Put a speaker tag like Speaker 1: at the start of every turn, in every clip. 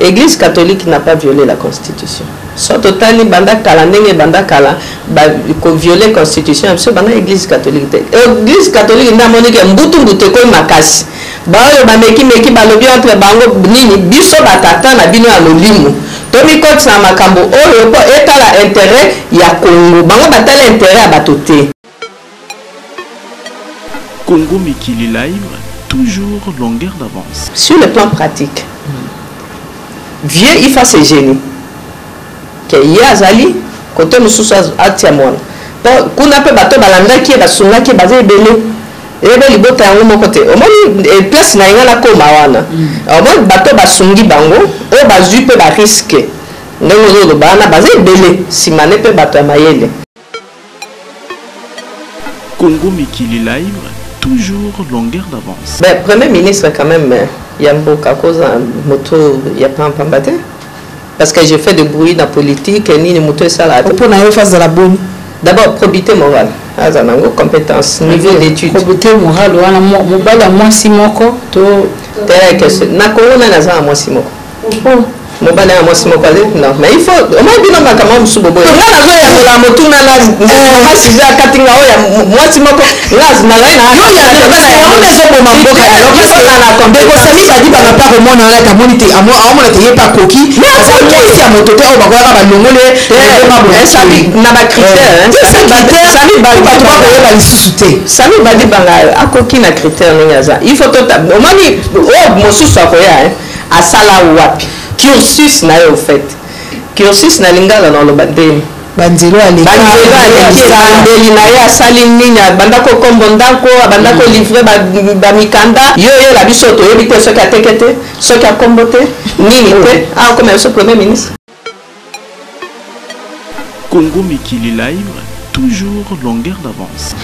Speaker 1: Eglise catholique n'a pas violé la constitution. So totali banda kala ndenge banda kala ba ko violer constitution ya biso banda eglise catholique te. Eglise catholique nda moni ke mbutu mbutu ekoyi makasi. Baoyo bameki meki balobi entre bango nini biso batata na bino ya lolimo tomikotisa na makambo oyo mpo etala interet ya Congo bango batala interet ya bato te.
Speaker 2: Congo mikili live toujours longueur d'avance.
Speaker 1: Sur le plan pratique, vieux Ifa se gêne que ye azali kote mosusu atia mwana po kuna mpe bato balandaki ye basungaki ye baza ebele ebe libota yango moko te omoni eh, place na yenga nakoma wana mm. omoni bato basungi bango oyo bazwi mpe bariske ndenge ozoloba wana baza ebele nsima ne mpe bato ya mayele
Speaker 2: Congo mikili live toujours longueur d'avance.
Speaker 1: Ben, premier ministre quand même euh, ya mboka koza moto ya pampamba te parce que je fais de bruit na politique nini moto esala te
Speaker 3: mpo na yo fazala boni
Speaker 1: d'abord probité morale aza nango compétence niveau d'étude
Speaker 3: probité morale wana mobali ya mwasi moko to teke
Speaker 1: na kongo nani aza na mwasi moko bon mobali ya mwasi moko aleki na mais ifo omai bino makambo mosusu boboye nga nazoyanola motuna na mwasi eh. akati nga oyo ya mwasi moko
Speaker 3: nga nazalai naezoboma mbokaekosami badi bana pa komona wana tamoni te aomona te ye pa koki mwasi ya moto te oyo bakoyaka balongole sami
Speaker 1: na bacritèresami bato
Speaker 3: bakoyeba lisusu te
Speaker 1: sami badi banga akoki na critère ndenge aza ifo tota omoni oyo oh, mosusu akoya asala wapi cursus na ye au fait cursus na lingala na oloba ndeni
Speaker 3: banzelo
Speaker 1: alekabandeli na ye asali nini abanda kokombo ndako abanda mm. kolivre bamikanda yo oyela biso toyebi te soki ateke te soki akombo te nini te akoma biso premier ministre
Speaker 2: Congo mikili live toujours longueur d'avance.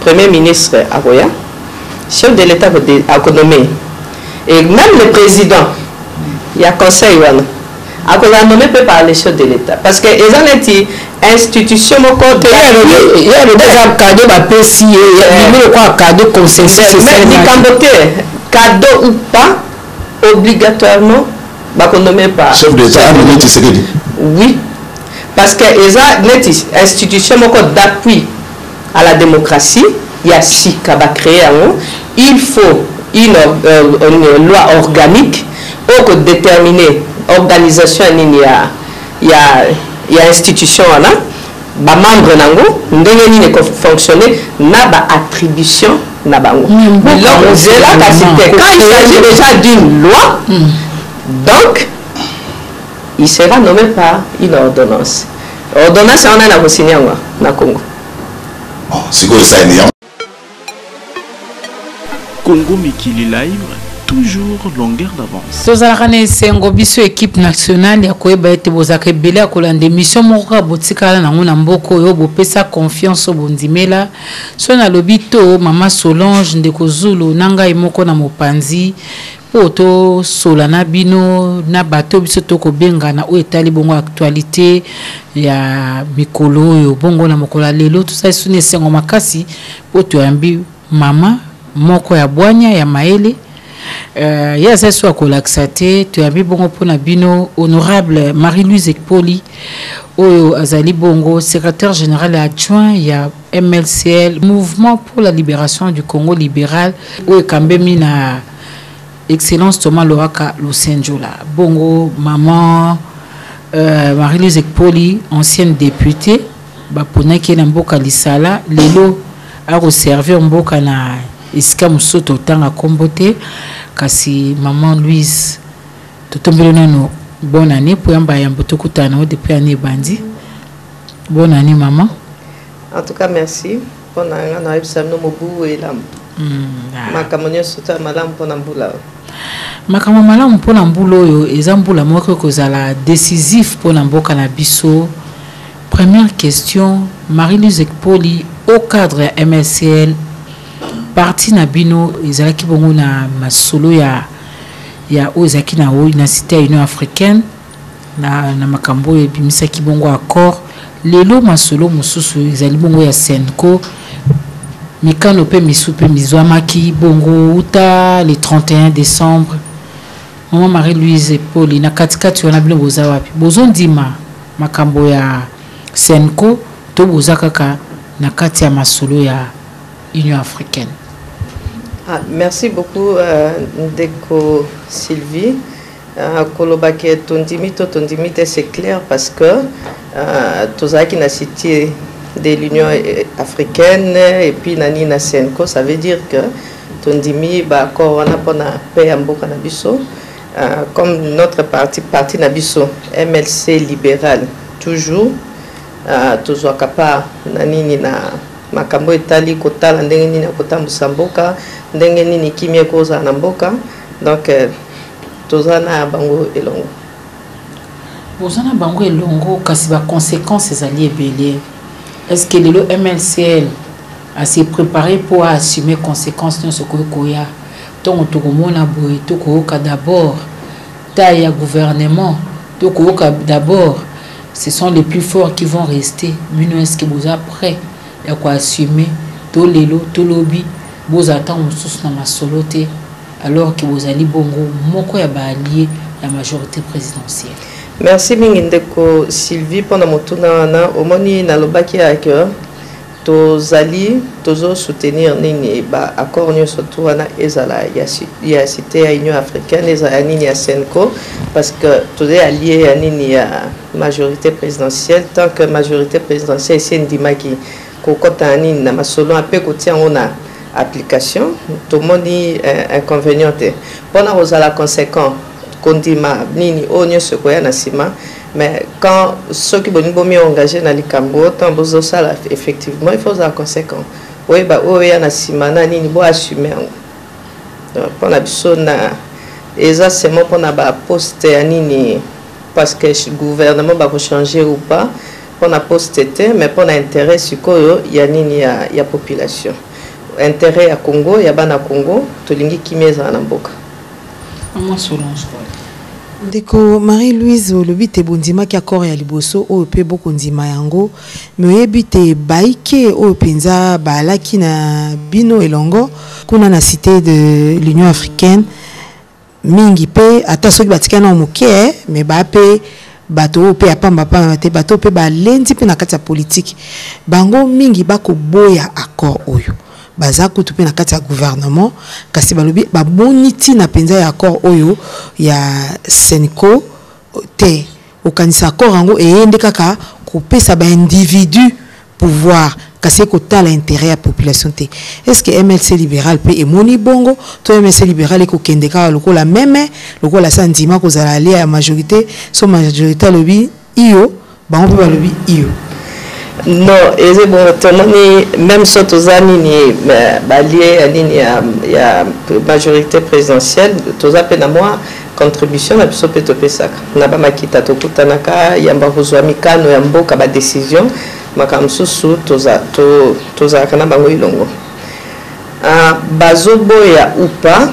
Speaker 1: Premier ministre akoya, chef de l'etat ako nomme et même le president ya conseil wana akozala nomme mpe par le chef de l'etat parce que eza neti institution moko te ye alobi
Speaker 3: eza kado bapesi ye bimi lokola kado
Speaker 1: consensus likambo te kado ou pas obligatoirement bako nommer par
Speaker 4: chef d'etat ami neti sekedi
Speaker 1: oui parce que eza neti institution moko d'appui à la démocratie ya sika ba créer yango il faut une, euh, une loi organique oyo ko déterminer organisation nini ya ya ya institution wana ba membres nango ndenge nini eko fonctionner na ba attribution na bango biloko zela kasi te quand il s'agit déjà d'une loi mm. donc il sera nommé par une ordonnance ordonnance wana na kosinya yango na Congo
Speaker 4: oh, sikoyo esali
Speaker 2: Congo mikili live toujours longueur d'avance
Speaker 3: tozalaka na esengo biso equipe nationale ya koyeba ete bozalaka ebele ya kolanda émission moko kaka botikala nango na mboka oyo bopesa confiance oyo bondimela so nalobi to mama solange ndeko zulu na ngai moko na mopanzi mpo tosola na bino na bato biso tokobengana oyo etali bongo actualité ya mikolo oyo bongo na mokolo ya lelo tosali suni esengo makasi mpo toyambi mama moko ya bwanya ya mayele euh, ye azali so ya kolakisa te toyambi bongo mpo na bino honorable marie louise ekpoli oyo azali bongo secrétaire général adjoint ya mlcl mouvement pour la libération du congo libéral oyo ekambemi na Excellence Thomas Loaka Lusenjola. Bongo maman euh, Marie-Louise Ekpoli, ancienne députée, baponaki na mboka Lisala, lelo akoservir mboka na esika mosusu totanga nkombo te kasi maman Louise totombeli nano bonne année mpo yamba yambo tokutana o depuis année ebandi bonne année maman
Speaker 1: en tout cas merci Mpo na nga nayebisa bino mobu elam. Mm, ah. Makambo nyonso to malamu mpo na mbula oyo.
Speaker 3: Makambo malamu mpo na mbula oyo eza mbula moko ekozala décisif mpo na mboka na biso. Première question, Marie-Lise Ekpoli, au cadre ya MSCL, parti na bino ezalaki bongo na masolo ya ya oyo ezalaki na, na site ya Union africaine na, na makambo oyo ebimisaki bongo accord lelo masolo mosusu ezali bongo ya senco mikano mpe misu mpe mizwamaki bongo uta le 31 décembre mama marie louise epoli na katikati wana bino boza wapi bozondima makambo ya senco to boza kaka na kati ya masolo ya union africaine
Speaker 1: ah, merci beaucoup uh, ndeko sylvie Ah, koloba ke tondimi to tondimi te c'est clair parce que ah, tozalaki na cité de l'union africaine et puis na nini na senco ça veut dire que tondimi baaccord wana mpona paix ya mboka na biso ah, comme notre parti parti na biso mlc libéral toujours tozwaka part na nini na makambo etali kotala ndenge nini ya kotambwisa mboka ndenge nini kimia ekozala na mboka donc euh, toza na bango elongo
Speaker 3: boza na bango elongo kasi baconséquence ezali ebele est ce que lelo mlcl ase préparé mpo aassume conséquence nyonso okoki koya ntongo tokomona boye tokoyoka d'abord taille ya gouvernement tokoyoka d'abord ce sont les plus forts qui vont rester bino est ce que boza prêt ya ko assumer to lelo to lobi bozala tango mosusu na masolo te alors que bozali bongo moko ya ba allier ya majorité présidentielle
Speaker 1: merci mingi ndeko sylvie mpo na motuna wana omoni nalobaki ya ke tozali tozosoutenir nini baaccord nyonso tu wana ezala ya cité ya union africaine ezala ya nini ya senco parce que tozali alie ya nini ya majorite presidentielle tant que majorite presidentielle esi endimaki kokɔta na nini na masolo mpe kotia yango na application tomoni eh, inconvénient te mpona kozala conséquent kondima nini oyo nyonso ekoya na nsima mais quand soki bolingi bomi engage na likambo oyo ntango bozosala effectivement il faut ozala conséquent oyeba oyo oya na nsima na nini boassume yango mpona biso na eza seulement mpona baposte ya nini parce que gouvernement ba ko changer ou pas pona poste te mais pona intérêt sikoyo ya nini ya, ya population intérêt ya Congo ya bana Congo tolingi kimia ezala na mboka
Speaker 3: Maman Solange
Speaker 5: ndeko marie louise olobi te bondimaki accord ya liboso oyo mpe bokondima yango me oyebi te baike oyo mpenza baalaki na bino elongo kuna na cité de l'union africaine mingi pe ata soki batika nao moke eh, me baa pe bato oyo mpe ya pambapamba te bato oyo mpe balendi mpe na kati ya politiki bango mingi bakoboya accord oyo baza kutu mpe na kati ya gouvernement kasi balobi bamoni ntina mpenza ya accord oyo ya senco Te. Okanisa accord yango eye nde kaka kopesa ba individus pouvoir kasi ye kotala interet ya population te est ce que mlc libéral mpe emoni bongo to mlc libéral ekokende kaka lokola meme lokola sa ndima kozala alia ya majorité so majorité alobi iyo bango mpe balobi iyo
Speaker 1: non eza bongo tomoni meme so toza nini balie ya nini ya majorité présidentielle toza mpe na mwa contribution na biso mpe topesaka na bamakita tokutanaka yamba kozwa mikano ya mboka badécision makambo mosusu tozalaka na bango elongo ah, bazoboya ou pas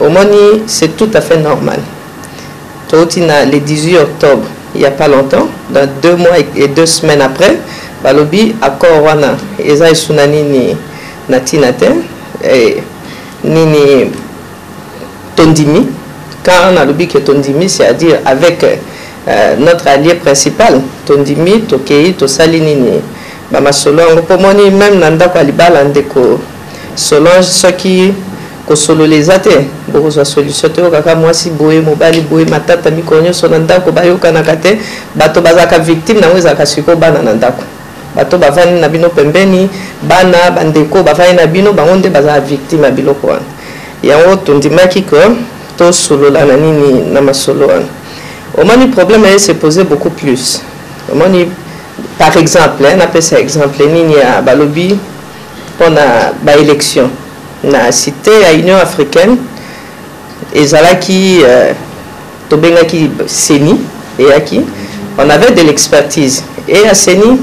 Speaker 1: omoni c'est tout à fait normal Towuti na le 18 octobre il ya pas longtemps dans deux mois et deux semaines après balobi accord wana eza esuna nini na tina te eh, nini tondimi quand nalobi ke tondimi c'est à dire avec euh, notre allié principal tondimi tokei tosali nini bamasolo yango mpo moni meme na ndako ya libala ndeko Solange soki kosolola eza te bokozwa solution te okaka mwasi boye mobali boye matata mikolo nyonso na ndako bayokanaka te bato bazalaka victime nango ezalaka sikoyo bana na ndako bato bavandi na bino pembeni bana bandeko bavandi na bino bango nde bazala victime ya biloko wana yango tondimaki ke tosolola na nini na masolo wana omoni problème aye se pose beaucoup plus omoni par exemple napesa exemple nini ya balobi pona ba elections na cite ya union africaine ezalaki euh, tobengaki ceni eyaki on avait de l'expertise et ya ceni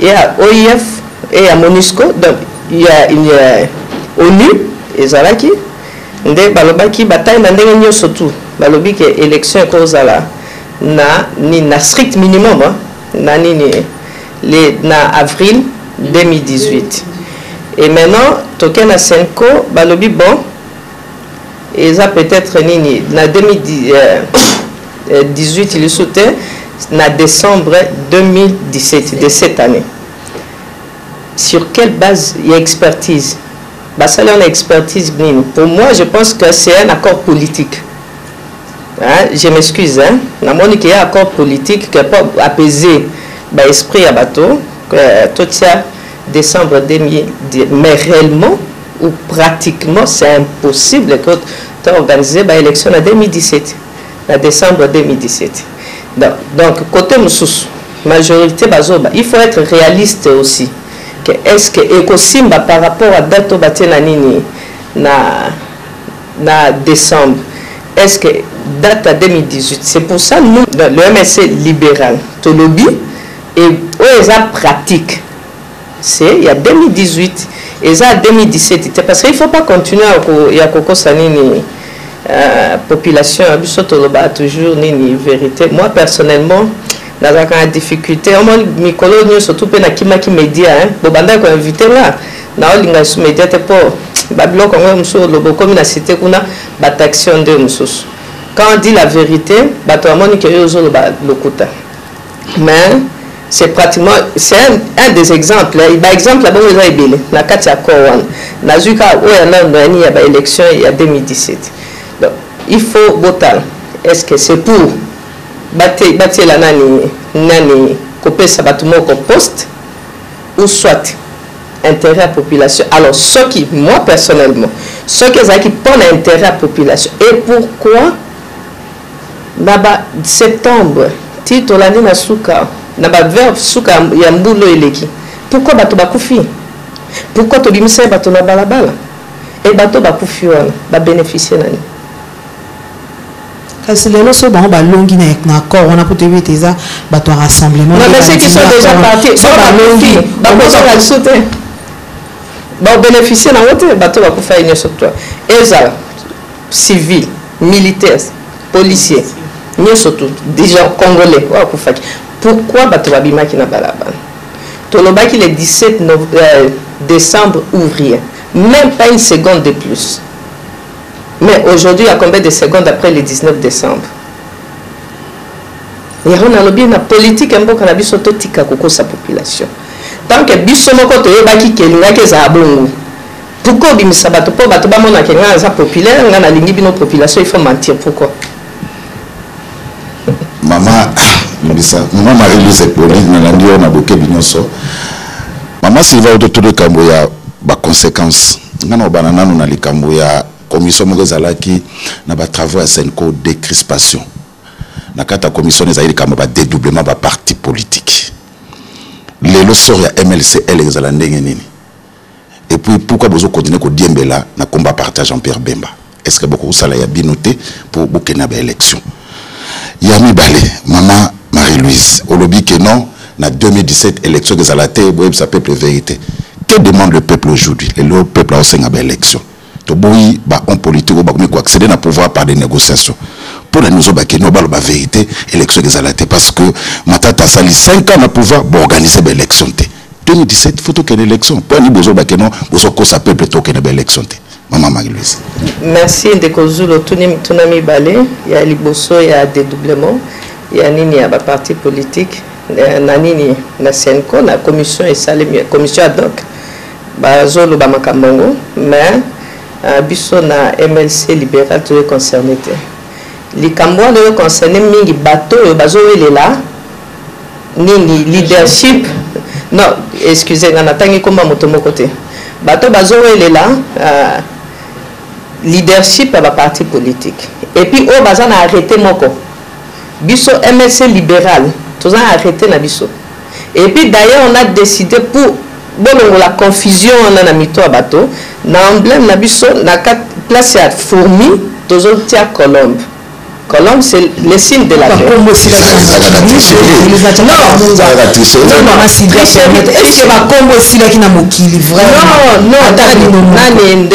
Speaker 1: et ya oif et ya monusco donc ya onu ezalaki nde balobaki bataille na ndenge nyonso tout balobi ke élection ekozala na nini na strict minimum hein? na nini le na avril 2018 et maintenant toke na senco balobi bon eza peut-être nini na 2018 lisu te na décembre 2017 de cette année sur quelle base ya expertise basali wana expertise nini pour moi je pense que c'est un accord politique Hein, je m'excuse hein. Namoni qu'il y a accord politique qui peut apaiser ba esprit ya bato euh, totia décembre 2010 mais réellement ou pratiquement c'est impossible que tu organisé ba élection en 2017 en décembre 2017 donc, donc côté mosusu majorité bazoba il faut être réaliste aussi que est ce que ekosimba par rapport à date oyo batie na nini na na decembre est ce que date ya 2018 c'est pour ça nous le msc libéral tolobi et oyo eza pratique c'est ya 2018 eza 2017 te parce que il faut pas continuer ya kokosa nini euh, population ya biso toloba toujours nini vérité moi personnellement nazalaka na difficulté omoni mikolo nyonso tu mpe nakimaki média bobandaki koinvite nga naolinga lisusu media te mpo babiloko yango mosusu oloba okomi na site kuna bataxio nde mosusu quand on dit la vérité bato bamoni ke yo ozoloba lokuta mais c'est pratiquement c'est un, un des exemples baexemple ya bongo eza ebele na kati ya corps wana nazwi kaka oyo ya nano yani ya baélection ya 2017 donc il faut botala est ce que c'est pour batiela nani nani kopesa bato moko poste ou soit interet ya population alors soki moi personnellement soki ezalaki mpo na interet ya population et pourquoi na ba septembre ti tolandi na suka na baverbe suka ya mbula oyo eleki pourkui bato bakufi pourkui tobimisai bato na balabala e bato bakufi wana babeneficie nani
Speaker 5: kasi lelo so bango balongi na accord wana mpo toyebi ete eza bato ya rassemblement
Speaker 1: balongi babénéficie nango te bato bakufa ye nyonso toi ezala civil militaire policier nyonso tu déjà congolais oyo akufaki pourquoi bato babimaki na balabala tolobaki le 17 euh, décembre ouvrier même pas une seconde de plus Mais aujourd'hui à combien de secondes après le 19 décembre yango nalobi na politike ya mboka na biso totika kokosa population tant que biso moko toyebaki ke elingaki ezala bongo pourkoi obimisa bato mpo bato bamonake ngai aza populaire ngai nalingi bino population il faut mentir pourkoi
Speaker 4: mama mbisa mama marie-louise epoli nalandi yo na bokebi nyonso mama silva ototo likambo ya baconséquence ngai naobana nano na likambo ya commission moko ezalaki na batravaux ya senco décrispation na kati ya commission ezali likambo badedoublement baparti politique lelo sort ya mlcl ezala ndenge nini Et puis pourquoi bozo continuer ko diembela na kombo ya parti ya Jean Pierre Bemba? Est ce que boko sala ya bino te po bo kende na ba elections? Ya mibale, mama Marie Louise, olobi que non na 2017 elections eko ezala te, bo yebisa peuple verite. Que demande le peuple aujourd'hui? Lelo peuple azo senga ba elections. toboyi ba homme politique oyo bakomi koaccéder na pouvoir par des négociations mpo na nioso bakei no baloba vérité élection ekozala te parce que matata asali 5 ans na pouvoir boorganiser baélection te 2017 faut tokende élection mpo ani bozo bakeno bozokosa peuple tokende baélection te mama marie-louise
Speaker 1: merci ndeko zulu otuni mituna mibale ya liboso ya dédoublement ya nini ya baparti politique eh, na nini na senco na commission esalemi commission ad hoc Bazo loba makambo yango mais biso na MLC liberal toye concerne te. Likambo wana ezo concerne mingi bato oyo bazo welela nini leadership non excusez nga natangi komba moto moko te bato bazowelela uh, leadership ya baparti politique epuis oyo baza na arrete moko biso mlc libéral toza na arrete na biso Et puis d'ailleurs on a decide pour bolongola confusion wana na mito ya bato na emblème na biso na place ya fourmi tozotia colombe colombe c'est le signe de la paix
Speaker 5: bakombo esika eske bakombo esilaki na mokili
Speaker 1: vraimentnani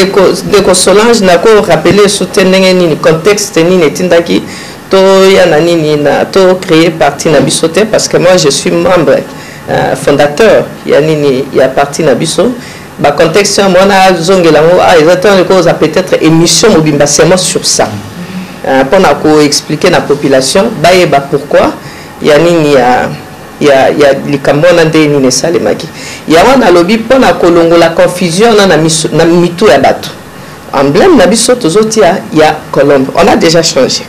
Speaker 1: ndeko solange nako rappele esu te ndenge nini contexte nini etindaki To ya na nini na to cree parti na biso te parce que moi je suis membre euh, fondateur ya nini ya parti na biso ba contexte ya mwana azongela yango ah eza to ekoza peut-être émission mobimba seulement sur ça euh, mpo na ko expliquer na population bayeba pourquoi ya nini ya ya, ya likambo wana nde nini esalemaki yango nalobi mpo na kolongola confusion na, na, misu, na mitu ya bato Emblème na biso tozo tia ya colombe on a dejà change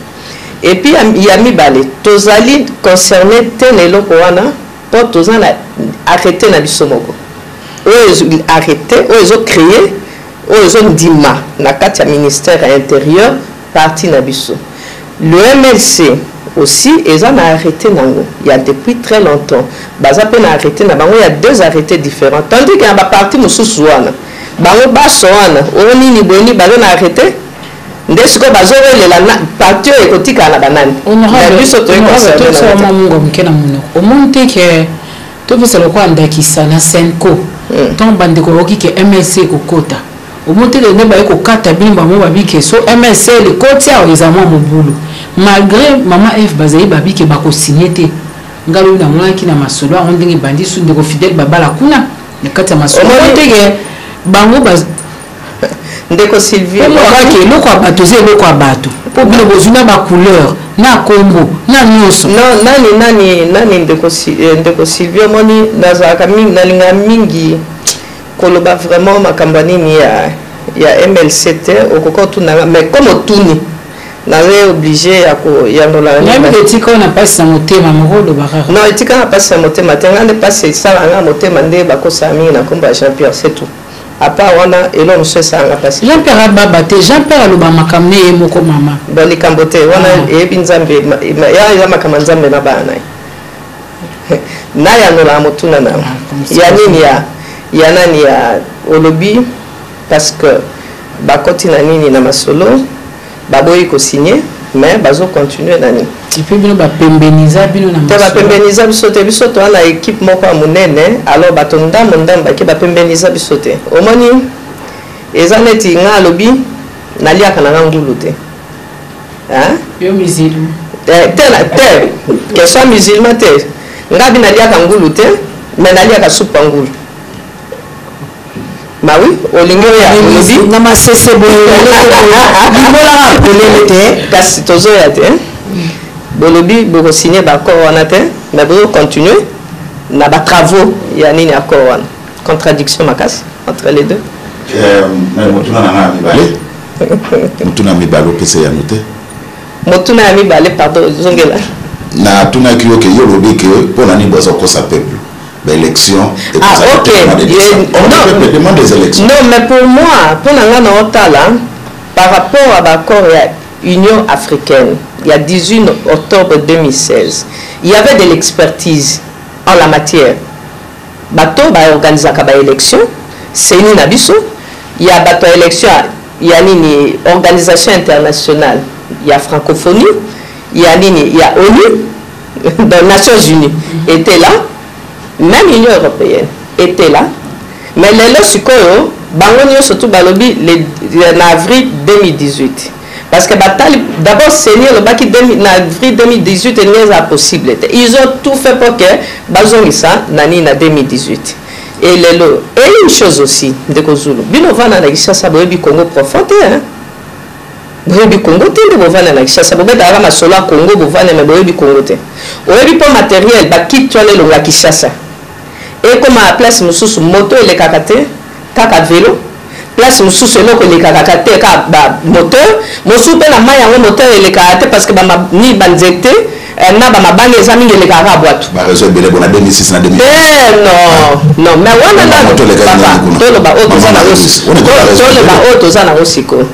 Speaker 1: et puis ya mibale tozali concerne te na eloko wana po toza na arrete na biso moko oyo arrete oyo ezo cree oyo ezo ndima na kati ya ministère ya interieur Parti na biso le MLC aussi eza na arrete nango ya depuis très longtemps baza pe na arrete na bango ya deux arrete differents tandis que na ba parti mosusu wana bango baso wana o oh, nini boye nini baza na arrete nde sikoyo bazowelela parti oyo ekotikala na banani
Speaker 3: na biso toyekosamoke na monoko omoni te ke topesa lokola ndakisa na senco hmm. ntango bandeko bakoki ke mlc ekokota omotele nde baye kokata bino bango babike so mlc likoti awa eza mwa mobulu malgré mama f bazali babike bakosigne te ngai lobi namonaki na masolo yango ndenge ebandi su ndeko fidele babala kuna na kati ya masolo teke bango
Speaker 1: ndeko sylvie
Speaker 3: omwaki eloko ya bato eza eloko ya bato mpo bino bozwi na bacouleur na kombo na nyonso
Speaker 1: nani nani nani ndeko eh, sylvie omoni nazalaka mingi nalinga mingi koloba vraiment makambo ya nini ya ya mlc te okoki otunanga mais comme otuni naza oblige ya
Speaker 3: koyanolaetika oyo na mpasi na motema moko olobaka
Speaker 1: non etika na mpasi na motema te ngai nde mpasi esalanga motema nde bakosala mingi na nkombo ya jean pierre c'est tout apart wana eloko mosusu esalanga mpasi
Speaker 3: jean pierre ababa te jean pierre aloba makambo ne ye moko mama
Speaker 1: bon likambo te wana ah. eyebi nzambe ya eza makambo ya nzambe na bana na ye nayanolaka motuna na yango ah, ya nini ya ya nani ya olobi parce que bakoti na nini na masolo baboyi ko signe mais bazo continue
Speaker 3: na nini epuis bino bapembeniza bino na
Speaker 1: te bapembeniza biso te biso toa na ekipe moko ya monene alors bato ndambo ndambo bake bapembeniza biso te omoni eza neti nga alobi naliaka na nga ngulu te
Speaker 3: yo musulman eh,
Speaker 1: te te question musulman te nga bi naliaka ngulu te mais naliaka supu ya ngulu Bah oui, olingi oya olobi
Speaker 5: na masese boye limolaka polele te
Speaker 1: kasi tozoya te bolobi bokosigne baaccord wana te mais bozocontinue na batravaux ya nini accord wana contradiction makasi entre les deux euh,
Speaker 4: motuna na ngai ya mibale motuna ya mibale opesa yango te
Speaker 1: motuna ya mibale pardon zongela
Speaker 4: natunaki yo ke yo olobi ke mpo na nini bozokosa peuple ba élection
Speaker 1: ah, ok
Speaker 4: on ne demande des élections
Speaker 1: non mais pour moi mpo na ngai na otala par rapport à baccord ya union africaine ya 18 octobre 2016 il y avait de l'expertise en la matière bato baorganisaka baélection seni na biso ya bato ya élection ya nini organisation internationale ya francophonie ya nini ya onu dans nations unies était là même union européenne était là mais lelo sikoyo bango nyonso tu balobi na avril 2018 parce que batali d'abord seni elobaki na avril 2018 elingi eza possible te ils ont tout fait pour que bazongisa na nini na 2018 et lelo et une chose aussi ndeko zulu bino vana na kinshasa boyebi congo profond te hein? Boyebi Congo te nde bovanda na Kinshasa bobetaka ka masolo ya Congo bovanda mais boyebi Congo te oyebi po materiel ba kit wana elonga Kinshasa ekoma place mosusu moto elekaka te kaka velo place mosusu eloko elekaka ka te kaka ba moteur mosusu pe na mai yango moteur elekaka te parce que ba ni ba nzete Eh, naba mabanga eza mingi elekaka kaka bwatu ba réseau ebele bona 2006 na 2000 eh non non mais wana nanu papa toloba oyo toza nango toloba oyo toza nango sikoyo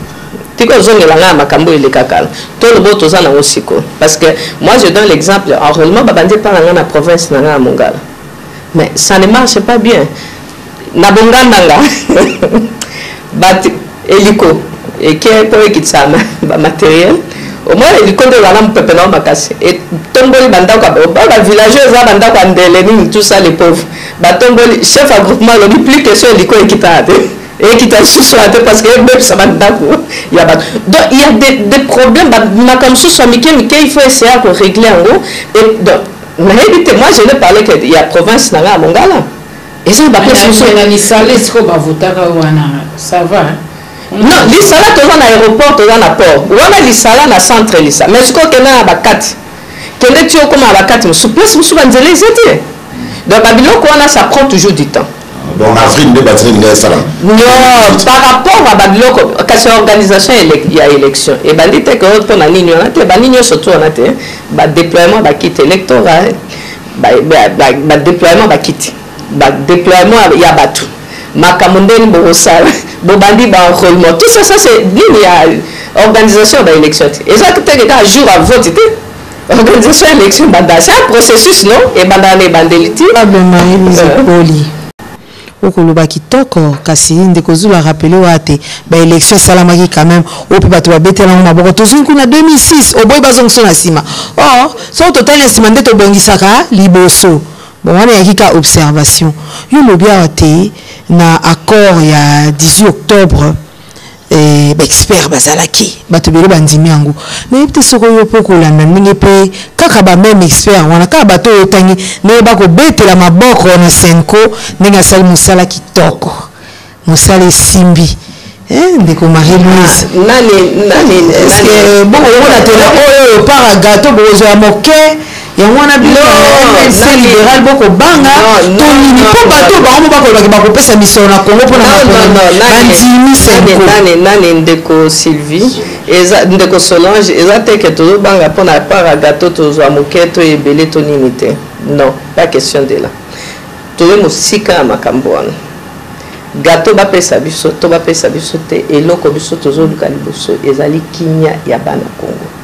Speaker 1: tika ozongela ngai ya makambo oyo eleka kala toloba oyo toza nango sikoyo parce que moi je donne l'exemple enrôlement babandi epa na ngai na province na ngai ya mongala mais ça ne marche pas bien Na bonganda nga but eliko eke po ekitisa ba materiel omona eliko nde ezala mopepe nao makasi etomboli bandako ba village eza bandako ya ndele nini tout ça les pauvres batomboli chef ya groupement alobi plus question eliko ekitana te ekita lisusu wana te parce que ebebisa bandako ya bato donc il y a des, des problèmes makambo mosusu ya mike mike il faut essayer ya koregle yango donc nayebi te moi je ne parlais que ya province na ngai ya mongala
Speaker 3: eza ba place mosusu na lisala esiko bavotaka wana ça va
Speaker 1: non lisala toza na aéroport toza na port wana lisala na centre lisa mais esiko okenda na bakati kende ti okoma na bakati mosusu place mosusu banzela eza te donc babiloko wana ça prend toujours du temps
Speaker 4: bon avril nde batini linga esala
Speaker 1: non par rapport à babiloko kasi organisation ya élection ebandi te ke mpona nini wana te ebandi nyonso tu wana te badéploiement bakite électoral badeploiement bakiti badeploiement ya bato makambo ndeni bokosala bobandi baenrollement tout ça ça c'est nini ya organisation ya baélection te eza teke kaka jour ya vote te organisation ya élection ebanda c'est un processus non ebandaka na ebandeli ti
Speaker 5: Oko loba kitoko kasi ndeko zulu a rappeler oyo ate ba elections esalamaki quand meme oyo pe batu ba betela yango maboko tozui kuna 2006 oboyi bazonga biso na sima or soki totali na sima nde tobongisaka liboso bon wana eyaki ka observation yo lobi awa te na accord ya 18 octobre eh, baexpert bazalaki bato ebele bandimi yango nayebi te soki oyo mpe okolanda ndenge mpe kaka bameme expert wana kaka bato oyo otangi ndenge bakobetela maboko na senco ndenge asali mosala kitoko mosala esimbi eh, ndeko marie louise ah, bokomona tela oyo oyo para gato bokozwa ya moke yango wana bilomc libéral bokobanga to nini mpo bato oyo bango mo bakolobaki bakopesa misolo na congo mpo nabandimi
Speaker 1: senkonani ndeko sylvie eza ndeko solange eza te ke tozobanga mpo na para gato tozwa moke to ebele to nini te non pas question de la toye mosika ya makambo wana gato bapesa biso to bapesa biso te eloko biso tozoluka liboso ezali kimia ya bana congo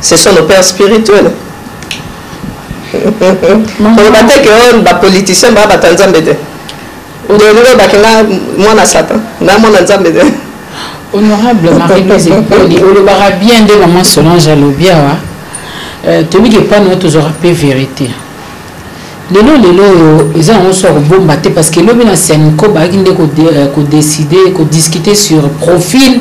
Speaker 1: ce sont nos pères spirituels koloba te ke oyo bapoliticien baa bato ya nzambe te olingi obake nga mwana satan na mwana nzambe te
Speaker 3: honorable marie-louise epoli olobaka bien nde maman solange alobi awa euh, toyebi ke mpano oyo tozwaka mpe verité lelo lelo oyo eza yango so ya kobomba te parce que lobi na sianiko bayaki nde kodeside euh, kodiscute sur profil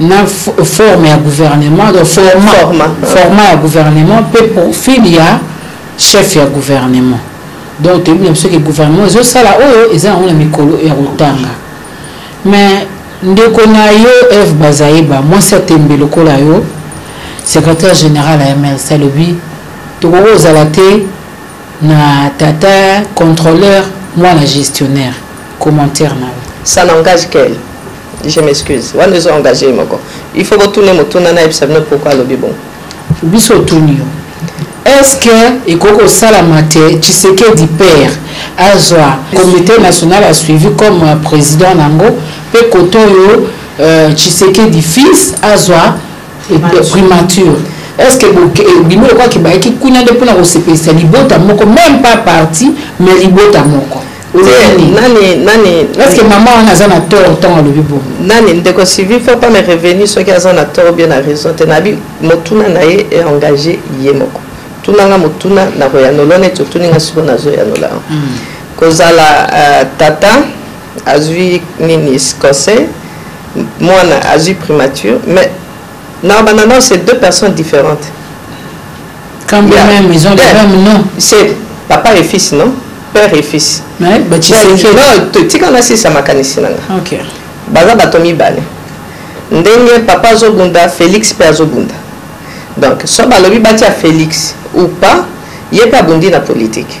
Speaker 3: na forme ya gouvernement donc format format ya gouvernement mpe profil ya chef ya gouvernement donc toyebi na biso ke gouvernement ezosala oyo eza yango na mikolo ya kotanga mais ndeko na yo eve bazayeba mwasi ya tembe lokola yo secrétaire général ya mlc alobi Tokoki kozala te na tata controleur mwana gestionnaire commentaire na
Speaker 1: ça n'engage qu'elle je m'excuse wana ezo engage moko il faut botuna motuna na yebisa bino pourkoi alobi bongo
Speaker 3: biso otuni yo est ce que ekoki kosalama te tshisekedi père azwa comité national ya suivi comme euh, président nango mpe kote oyo euh, tshisekedi fils azwa primature est ce que bimi lokola kibayaki kuna nde mpona kosepelisa libota moko meme pas parti mais libota moko eske mama wana aza na tort ntango alobi bongo
Speaker 1: nani ndeko suivi faut pas me revenu soki aza na tort bien na raison te nabi motuna na ye eengage ye moko tunanga motuna nakoyanola neti otuninga siko nazoyanola hmm. kozala euh, tata azwi nini conseil mwana azwi primature mais na banana c'est deux personnes différentes
Speaker 3: quand bien yeah. même ils ont yeah. le même nom
Speaker 1: c'est papa et fils non père et fils mais bah, tu sais que non tu tika na sisa makanisi nanga
Speaker 3: OK
Speaker 1: baza bato mibale ndenge papa azobunda félix mpe azobunda donc so balobi batia félix ou pas ye mpe abundi na politike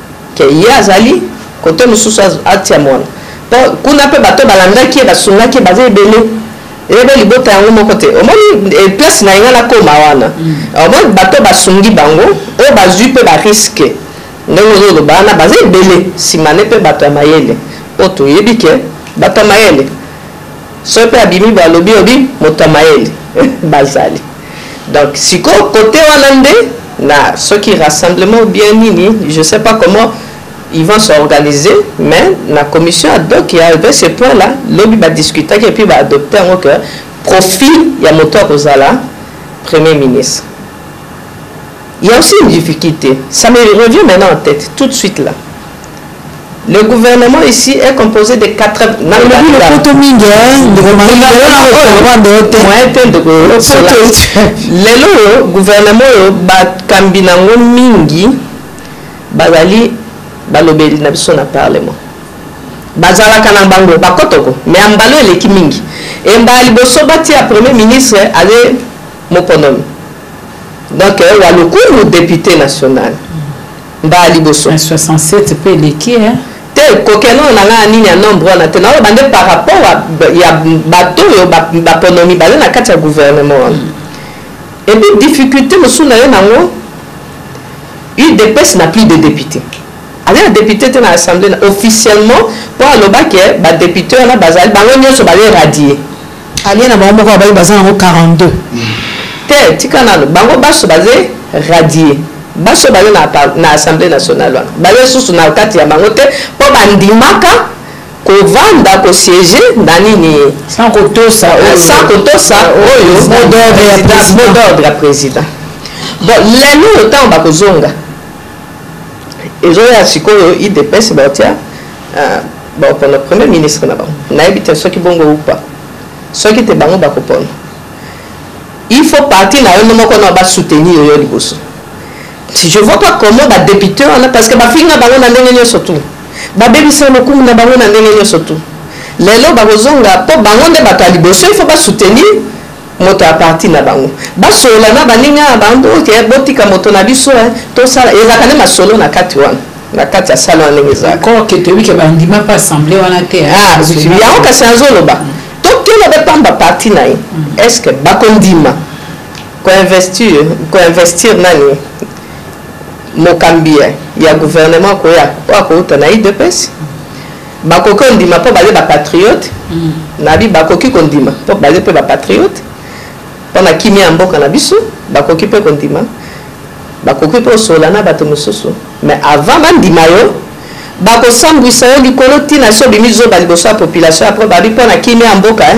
Speaker 1: Que ye azali cote mususu atia muana po kuna pe bato balandaki ye basungaki ye baza ebele ye pe libota yango moko te omoni eh, place na yenga nakoma wana mm. omoni bato basungi bango oyo bazwi pe ba risque ndenge ozoloba wana baza ebele simane pe bato ya mayele po toyebi ke bato ya mayele Soki pe abimi boye alobi obi moto ya mayele bazali donc sikoyo cote wana nde na soki rassemblement ou bien nini je sais pas comment ils vont s'organiser mais na commission ad hoc ya vers ce point là lobi ba discutaki et puis ba adopter yango que profil ya moto akozala premier ministre il y a aussi une difficulté ça me revient maintenant en tête tout de suite là Le gouvernement ici est composé de 4 nalobi lopoto mingi ndeko marindoaprendre yo te moyen te ndeko lelo oyo gouvernement oyo bakambi nango mingi bazali balobeli na biso na parlement bazalaka na bango bakotoko me ya mbala eleki mingi embala liboso batia premier ministre ale moponomi donc eh, walukulu depute national mbala liboso.
Speaker 3: Mais 67 pe eleki hein.
Speaker 1: Te kokenoo na nga ya nini ya nombre wana te naloba nde par rapport ya, ya bato oyo bapono mibale na kati ya gouvernement wana mm. epuis difficulté mosusu na ye nango udps na plus de député aza na député te na assemblée officiellement mpo aloba ke badéputé wana bazali bango nyonso baleradier
Speaker 5: alie na bango moko baye baza nango 42
Speaker 1: te tika nano bango baso baze radie baso baye na assemblée nationale wana baye susu na kati ya bango te mpo bandimaka kovanda kosiege na nini
Speaker 3: sans kotosa
Speaker 1: oyo mot d'ordre ya président bon lelo oyo ntango bakozonga ezoya sikoyo udps baotia uh, baopona premier ministre na bango nayebi te soki bongo upa soki te bango bakopona il faut parti na yo no moko na basoutenir yo yo liboso je vois pas comment badepute wana parce que bafinga bango na ndenge nyonso tu babebisa lokumu na bango na ndenge nyonso tu lelo bakozonga mpo bango nde bato ya liboso il faut basoutenir Moto ya parti na bango basolola na baninga na bango mpo oke botika moto na biso eh, tosala ezalaka nde masolo na kati wana na kati ya sala wana ndenge
Speaker 3: ezalakandima mpe assemble wana te eh, ah,
Speaker 1: yango kasi azoloba mm. tokela bapamba parti na ye mm. est ce que bakondima koinvestir koinvestir nani mokambi ya gouvernement koya oyo akouta na idps Bakoki ondima mpo baze ba patriote mm. nabi bakoki kondima mpo baze mpe ba patriote mpo na kimia ya mboka na biso bakoki mpe kondima bakoki mpe osola na bato mosusu mais avant bandima yo bakosambwisa yo likolo ntina so obimi zoba liboso ya population apres babi mpo na kimia ya mboka eh?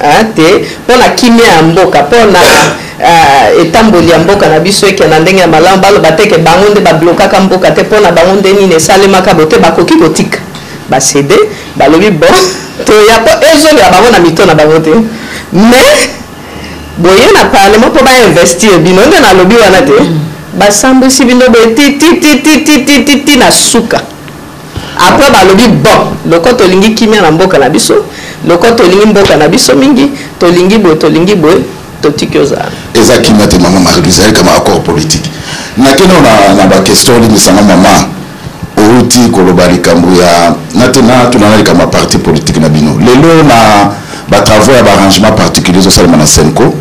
Speaker 1: Hein, te
Speaker 5: mpo na kimia ya mboka mpo na
Speaker 1: uh, etamboli ya mboka na biso eke na ndenge ya malamu baloba te ke bango nde bablokaka mboka te mpo na bango nde nini esalemaka bo te bakoki kotika basede balobi bo toya mpo ezongela bango na mito na bango te mais boye na parlement mpo bainvestir bino nde nalobi wana te mm. basambwisi bino boye tititititititi na suka Après balobi bon loko tolingi kimia na mboka na biso loko tolingi mboka na biso mingi tolingi boye tolingi boye totiki ozala
Speaker 4: eza kimia te mama marie louise ayekama accord politique nakeno na, na baquestion olimbisanga mama outi koloba likambo ya natunana likambo ya parti politique na bino lelo na batravaux ya baarrangement particulier ezosalema na senco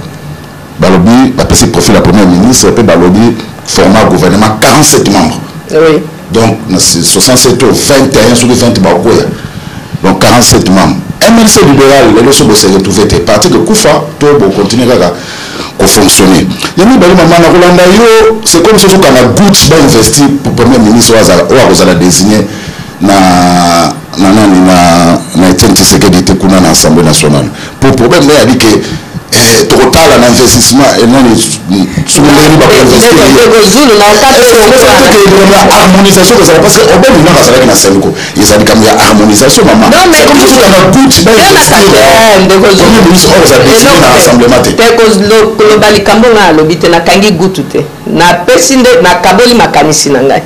Speaker 4: Balobi bapesi profil ya premier ministre pe balobi format gouvernement 47 membres.
Speaker 1: Oui.
Speaker 4: Donc na 67 au 21 soki 20 bakoya. Donc 47 membres. MLC libéral lelo so bose retrouver te parti de Kufa to bo continuer kaka ko fonctionner. Ya mibale mama na kolanda yo c'est comme soso kana Gucci ba investi pour premier ministre wa zala wa kozala désigné na na nani na na Etienne Tshisekedi te kuna na Assemblée nationale. po problème naye abi ke eh, tokotala na investissement eh, nani sumuleni harmonisation kozala parce que obel lunaka azalaki na seniko eza likambo ya harmonisation
Speaker 1: mama koloba likambo ngai alobi te nakangi gutu te napesi nde nakaboli makanisi na ngai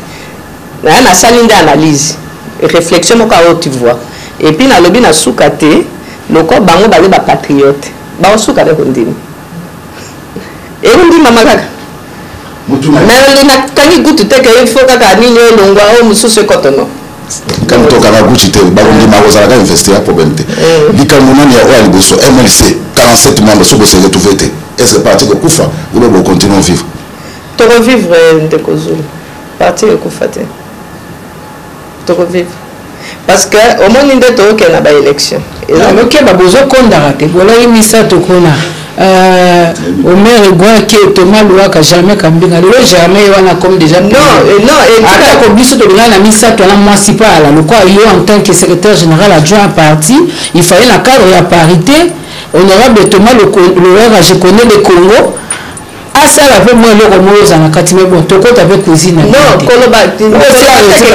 Speaker 1: Naye nasali nde analyse reflexion moko ya haute voix et puis nalobi na suka te loko bango baze ba patriote bao suka nde kondima eko ndimama kaka mais nakangi gutu te ke faut kaka nini elongwa oyo oh, mosusu ekotono
Speaker 4: kani tokanga gucci te bakondima kozalaka investi ya problème te eh. likambo nani ya oyo ya liboso mlc 47 membres soki bosenge tuve te est ce que parti kokufa obe bocontinue vivre
Speaker 1: tokovivre ndeko zulu parti ekufa te tokovivre parce que omoni nde tookende na baélection
Speaker 3: okeba bozokondaka te bolai misato kuna euh, omer egwaki toma luwaka jamais kambinga lelo jamais wana comme déjà euh, atako biso tolingana na misato wana mwasi mpe ala lokola yo en tant que secrétaire général adjoint ya parti il fallait na cadre ya parité honorable toma luwaka je connais le congo asala mpe mwa eloko moko eza na kati me bon tokota mpe cuisine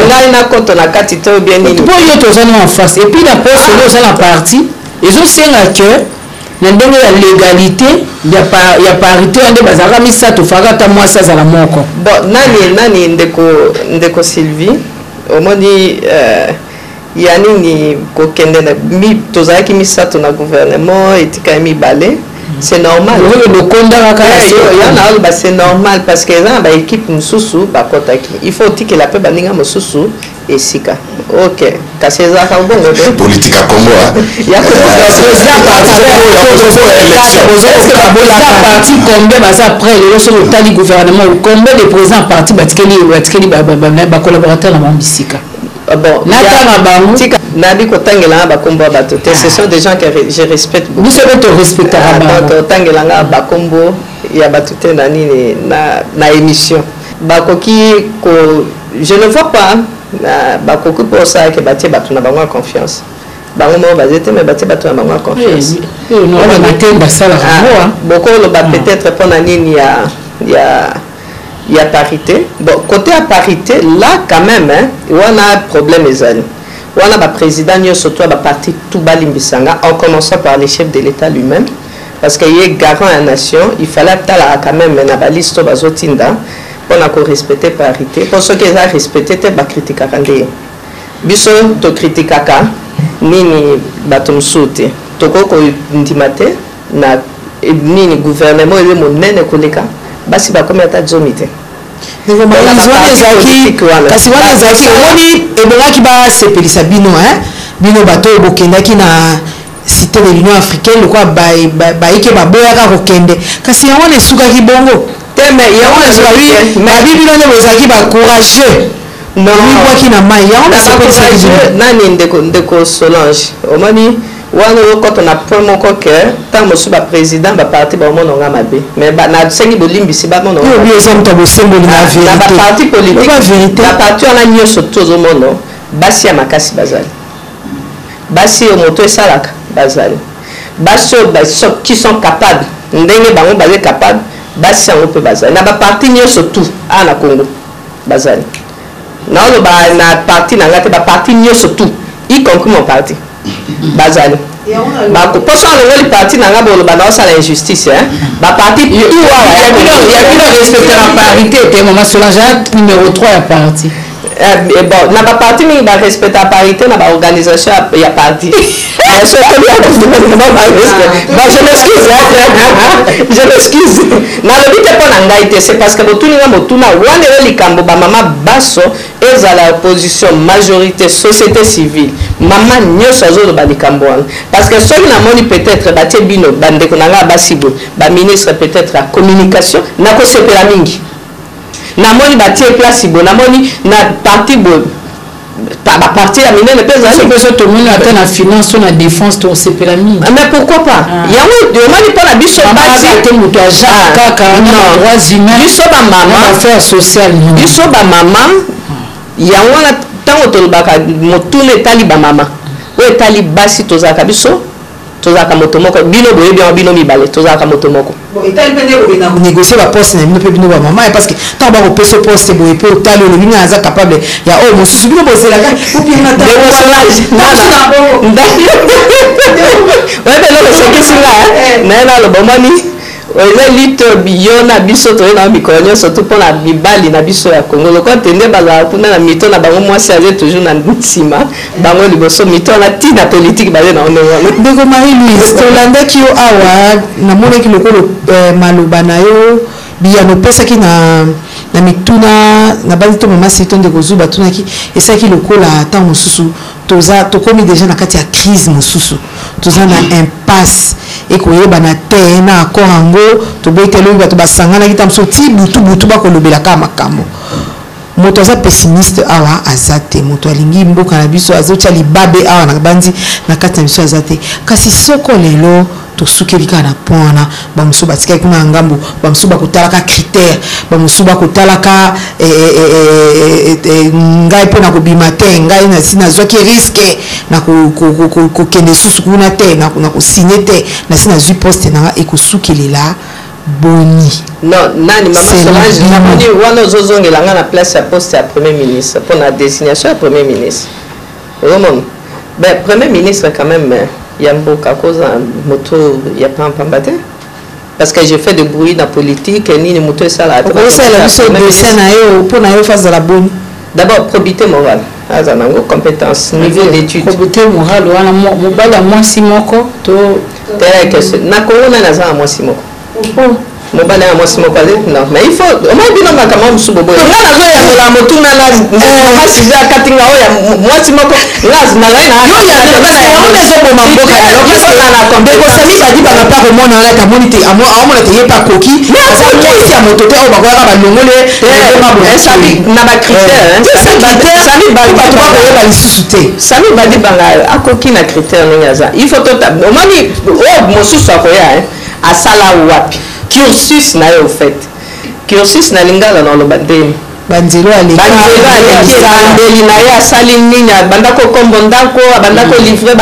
Speaker 1: ngai nakoto na kati to bie nini
Speaker 3: mpo yo toza na face epuis na poste yo oza na parti ezosenga ke na ndenge ya legalité ya, pa, ya parité wana nde bazalaka misato faka ata mwasi azala moko
Speaker 1: bon nani nani ndeko ndeko sylvie omoni euh, Ya nini kokende na mi, tozalaki misato na gouvernement etikali mibale c'est normal
Speaker 3: oyo bokondaka kaka eh,
Speaker 1: yo ya na oloba c'est normal parce que eza na ba équipe mosusu bakotaki il faut otikela mpe baninga mosusu esika ok kasi ezalaka bongo te
Speaker 4: politique ya congo
Speaker 3: parti combien baza après lelo soki otali gouvernement combien de président parti batikeli batikeli bacollaborateur na bango bisika
Speaker 1: Bon,
Speaker 3: natanga bango tika
Speaker 1: nabi kotangela nga bakombo ya bato te ce ah. sont des gens que je respecte beaucoup
Speaker 3: biso mpe torespectaka ah, bango
Speaker 1: donc otangela nga bakombo ya bato te na nini na, na émission bakoki ko je ne vois pas na bakoki mpo osala ke batie bato na bango ya confiance bango moko baza te me batie bato na bango ya confiance eh, eh, ah, bokoloba ah. peut-être mpo na nini ya ya ya parite bon cote ya parite la quand même hein, wana problème ezali wana ba président nyonso to ya ba parti tout balimbisa nga en commençant par le chef de l'état lui-même parce que ye garant ya nation il fallait atalaka quand même na baliste oyo bazotinda mpona korespecte parité mpo soki eza respecte te bakritikaka nde biso tokritikaka nini bato mosusu te tokoki kondima te na nini gouvernement oyo monene koleka basi bakomi ata zomi te
Speaker 5: kasi wana ezalaki omoni ebongaki basepelisa bino bino bato oyo bokendaki na cité de l'union africaine lokola baike baboyaka kokende kasi yango wana esukaki bongo
Speaker 1: te me yango ezwaki
Speaker 5: babi bino nde bozalaki bacourageux mibwaki na mai yango nasepelisa
Speaker 1: nani ndeko solange omoni wana oyokoto na point moko ke ntango mosusu baprésident baparti baomono nga mabe mais nasengi bolimbisi bamonobaparti politike baparti wana nyonso tozomono basi ya makasi bazali basi oyo moto esalaka bazali basi oyo qui sont capables ndenge bango bazali capable basi yango mpe bazali na baparti nyonso tout awa na congo bazali naoloba na parti na ngai te baparti nyonso tout y compris mon parti bazali poso alongoli parti na ngai boloba naosala injustice baparti
Speaker 3: touyakino respectaka parité te mama solange numéro 3 ya parti
Speaker 1: eh, eh, bon na baparti mingi barespecta parité na baorganisation ya parti je m'excuse je m'excuse nalobi te mpo na ngai te c'est parce que botuni nga motuna wana eye likambo bamama baso ezala opposition majorité société civile mama nyonso azoloba likambo wana parce que soki namoni peut-être batie bino bandeko na ngai basi boye baministre peut-être ya communication nakosepela mingi Na moni ba tie place bo na moni na parti bo ba parti ya minene pe ezali
Speaker 3: pe so tomoni ata na finance to na défense to sepela mingi ah,
Speaker 1: mais pourquoi pas ah. yango omoni mpo na biso basi
Speaker 3: te moto aja ah, kaka droits humains
Speaker 1: biso ba mama
Speaker 3: affaire sociale
Speaker 1: biso ba mama yango wana ntango tolobaka motuna etali ba mama oyo etali basi tozalaka biso tozalaka moto moko bino boyebi yango bino mibale tozalaka moto moko
Speaker 5: etali mpe nde kokenda konegocie baposte na bino mpe bino bamama ya parceke ntango bakopesa yo poste boye mpe otali olobi ngai aza capable ya oyo mosusu bino bozelaka
Speaker 1: opiengaoyebeloko sokisi nga naye naloba omoni Oyo eza elite oyo yo na biso toye na yo mikolo nyonso tu mpo na mibali na biso ya Congo lokola te nde bazalaka kuna na mito na bango mwasi aze toujours na nsima bango liboso mito wana ti na politiki baze na ndenge wana.
Speaker 5: Ndeko Marie Louise tolandaki yo awa namonaki lokola eh, maloba na yo biyano opesaki na na mituna na basi to mama sito ndeko Zuba atunaki esalaki lokola ntango mosusu toza tokomi deja na kati ya crise mosusu toza na impasse ekoyebana te na accord yango toboyi te lobi bato basanganaki ta mosusu ti butu butu bakolobela kaka makambo moto aza pessimiste awa aza te moto alingi mboka na biso azotya libabe awa na banzi na kati na biso aza te kasi soko lelo tosukeli kaka na point wana bamosusu batikaki kuna na ngambo bamosusu bakotalaka critère bamosusu bakotalaka eh, eh, eh, ngai mpo na kobima te ngai nazwaki riske na kokende lisusu kuna te na kosigne te nasi nazwi poste na ngai ekosukelela boni
Speaker 1: wana ozozongela ngai na place ya poste ya premier ministre mpo na désignation ya premier ministre Omoni ben premier ministre quand même euh, ya mboka akoza moto ya pampamba te parce que j'ai fait de bruit na politique nini moto esala
Speaker 5: okosala biso dessin na yo mpo na yo fa azala boni
Speaker 1: d'abord probité morale aza nango compétence niveau d'étude
Speaker 3: probité morale wana mobali ya mwasi moko to te question
Speaker 1: na kongo nani aza na mwasi moko bon mobali ya mwasi moko aleki na mais ifo omai bino makambo mosusu boboye nga nazoyanola motuna na mwasi eh. akati nga oyo mwasi moko
Speaker 5: ngaazoboma mbokaekosamisaji bana pa komona wana tamoni te aomona te ye pa koki mwasi ya moto te oyo bakoyaka balongole sami
Speaker 1: na
Speaker 5: bacritèresami bato bakoyeba lisusu te
Speaker 1: sami badi banga akoki na critère ndenge aza ifo tota omoni oyo oh, mosusu akoya asala wapi cursus na ye au fait cursus na lingala na oloba ndeni
Speaker 5: banzelo
Speaker 1: alekabandeli na ye asali nini abanda kokombo ndako abanda mm. kolivre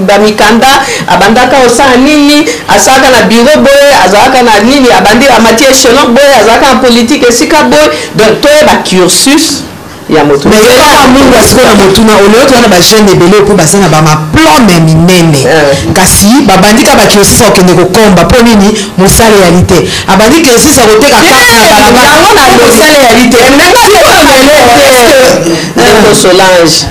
Speaker 1: bamikanda abandaka osala nini asalaka na biro boye azalaka na nini abandi amati echelon boye azalaka na politike esika boye donc toyeba cursus ya moto
Speaker 5: mais yo kaka mungu asiko na motuna olioki wana ba jeune ebele opo baza na ba maplome minene eh. kasi babandi kaka bakiosi akokende kokomba mpo nini mosala eyali te abandi kiosis akoteka
Speaker 1: eh, kaka na balabalaosala eyali te ndeko solange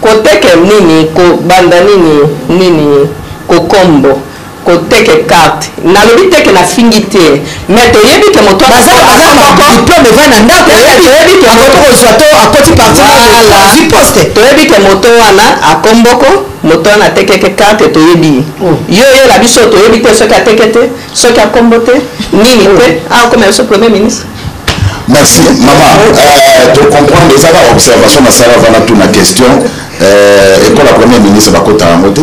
Speaker 1: koteka nini kobanda nini nini kokombo ko teke carte nalobi teke na fingi te mais toyebi ke moto baza baza na
Speaker 5: diplome va na ndako toyebi ke moto kozwa to akoti parti voilà vi poste
Speaker 1: toyebi ke moto wana akomboko moto wana atekeke carte toyebi oh. yo yo la biso toyebi te soki ateke te soki akombo te nini te oh. akoma biso premier ministre
Speaker 4: merci mama euh, to comprendre eza na observation nasala vana tuna question euh, ekola premier ministre bakotaka yango te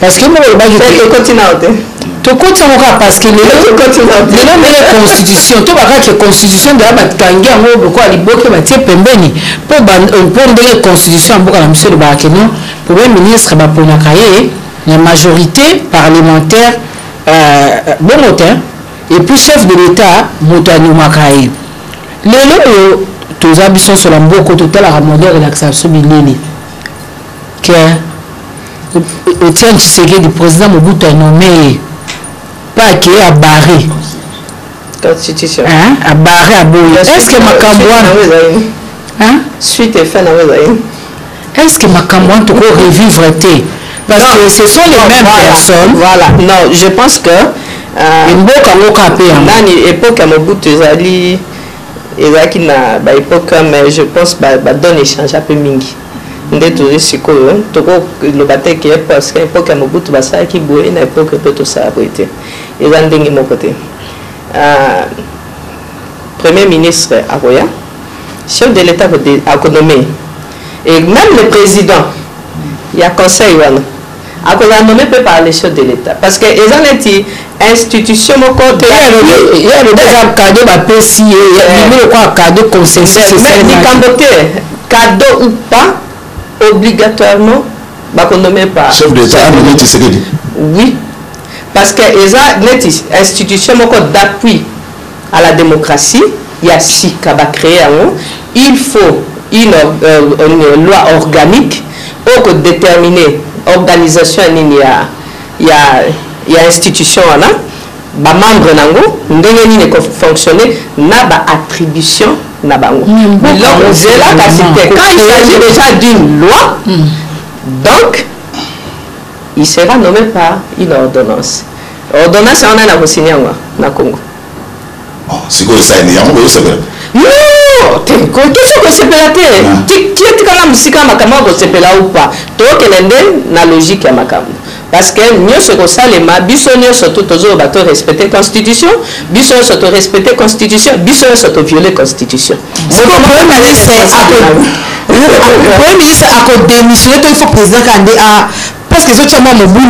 Speaker 4: parce que
Speaker 3: moko olobaki
Speaker 1: tokoti nao te
Speaker 3: tokoti yango kaka parce que lelo lelo ndenge constitution to bakaka ke constitution deya bakangi yango lokola liboke batie pembeni mpo euh, ndenge constitution ya mboka na biso elobaka ke non premier ministre baponaka ye na majorité parlementaire euh, bongo te et puis chef de l'état moto anyomaka ye lelo oyo toza biso nso na mboko totalaka modele elakisa biso bilili que Etienne Tshisekedi président Mobutu a nommé ye pas ake abare abare aboyi est-ce que makambo wana
Speaker 1: suite et fin na
Speaker 3: ezali est-ce que makambo wana toko revivre te parce que ce sont les mêmes personnes
Speaker 1: voilà non je pense que euh,
Speaker 3: mboka yango kaka mpe yango
Speaker 1: nani époque ya mobutu ezali ezalaki na baépoque mais je pense badone echangea mpe mingi nde toye sikoyo toko loba te ke parce que epoque ya mobutu basalaki boye na epoque pe tosala boye te eza ndenge moko te uh, premier ministre akoya chef de l'état akonome et même le président ya conseil wana akoza nomme mpe par les choses de l'etat parce que eza neti institution moko
Speaker 3: tealobieza kado bapesi ye bimi lokola kado
Speaker 1: consensusmais likambo te kado ou pas obligatoirement bakonome par
Speaker 4: chef d'état amini tisekedi
Speaker 1: oui parce que eza neti institution moko d'appui A la democratie ya sika ba cree yango il faut une loi organique oyo ko determiner organisation ya nini ya ya institution wana ba membres na yango ndenge nini eko fonctionner na ba attribution na bango biloko zela kasi te quand il s'agit dejà d'une loi donc Il sera nomme par une ordonnance. Ordonnance yango nani ako signer yango na Congo?
Speaker 4: Bon, oh, sikoyo esaini yango bozo sepela.
Speaker 1: Non, te ko kesi ko sepela te. Ah. Ti ti tikala musika makambo ko sepela ou pas. To kende nde na logique ya makambo. Parce que nyoso ko salema biso nyoso tout tozo ba to respecter constitution, biso nyoso to respecter constitution, biso nyoso to violer constitution.
Speaker 5: sikoyo premier ministre premier ministre akodemissionne to ifo président kaka nde a parce que ezotya mwa mobulu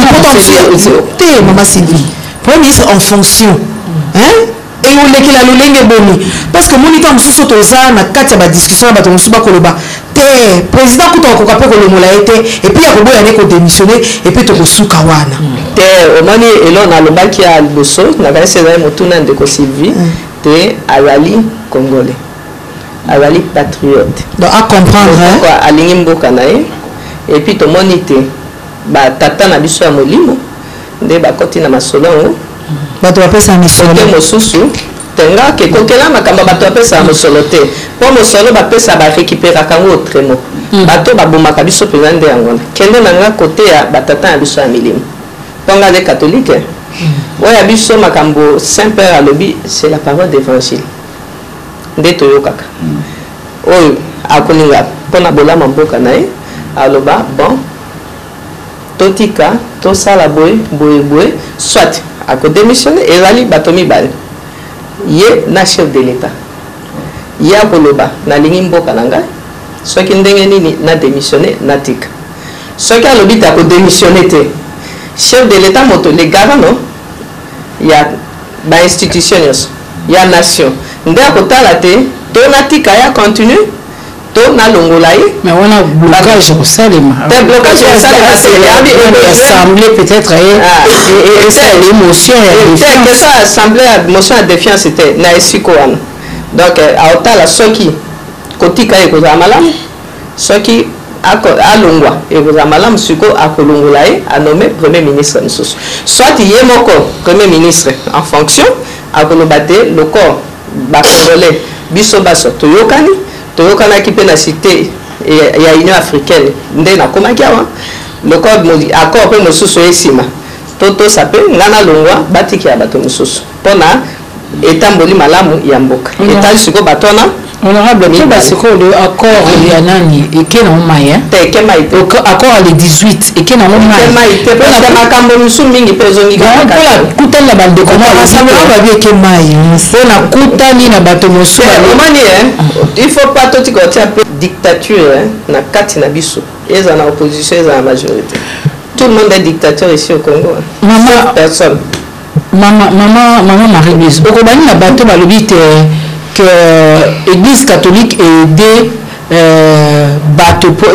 Speaker 5: te mama sylvie premier ministre en fonction ekolekela lolenge boni parce que moni ntango mosusu toza na kati ya badiscussion ya bato mosusu bakoloba te président kutu akoka mpe kolongola ye te epuis akoboya nde kodemissionne epuis tokosuka wana
Speaker 1: te omoni eloko nalobaki ya liboso nakanisi ezali motuna ndeko sylvie mm. te azali congolais azali patriote
Speaker 5: donc a comprendre pourquoi
Speaker 1: alingi mboka na ye et puis tomoni te ba tata na biso ya molimo nde bakoti na masolo yango
Speaker 5: bato bapesa misolo
Speaker 1: te mosusu tenga ke kokela makambo ya bato bapesa mosolo te mpo mosolo bapesa barekiperaka yango otremo hmm. bato babomaka biso mpenza nde yango wana kende na nga kote ya batata ya biso ya milimo po nga nde catholique oyo ya biso makambo saint père alobi c'est la parole d'évangile nde toyokaka oyo akolinga mpo na bolama mboka na ye aloba bon totika tosala boye boye boye soit akodemissionne ezali bato mibale ye na chef de l'état ye akoloba nalingi mboka na ngai soki ndenge nini na demissionne natika Soki alobi te ako demissionner te chef de l'etat moto le garant no ya ba institution nioso ya nation nde ako tala te to na tika ya continue to na longola ye
Speaker 3: mais wana blocage ko salema
Speaker 1: te blocage ya salema se ya bi
Speaker 3: assemblée peut-être et ah.
Speaker 1: et et ça l'émotion ya défiance que ça assemblée ya motion ya défiance te na esiko wana donc euh, aotala soki kotika ye kozala malamu Soki ako alongwa ekozala malamu sikoyo akolongola ye a nomme premier ministre mosusu soit ye moko premier ministre en fonction akoloba te loko ba congolais biso baso toyokani toyokanaki mpe na cite ya union africaine nde nakomaki awa loko accord mpe mosusu ye nsima totosa mpe ngai nalongwa batikela bato mosusu mpo na etamboli malamu ya mboka etali sikoyo bato wana
Speaker 3: honorable keba sikoyo le accord ya nani eke nango mai accord ya le 18 eke nango
Speaker 1: maimakambo mosusu mingi mpe
Speaker 3: ezongikakutani na bandeko
Speaker 5: babi eke mai
Speaker 3: mpo nakutani na bato mosusu
Speaker 1: eh, omani eh? ah. il faut pas totika otia mpe dictature eh, na kati na biso ezala na opposition ezala na majorité tout le monde est dictateur ici au congo
Speaker 3: maman
Speaker 1: personne
Speaker 3: Mama, mama, mama Marie Louise, okobani na bato balobi te que Eglise catholique e aide euh, bato po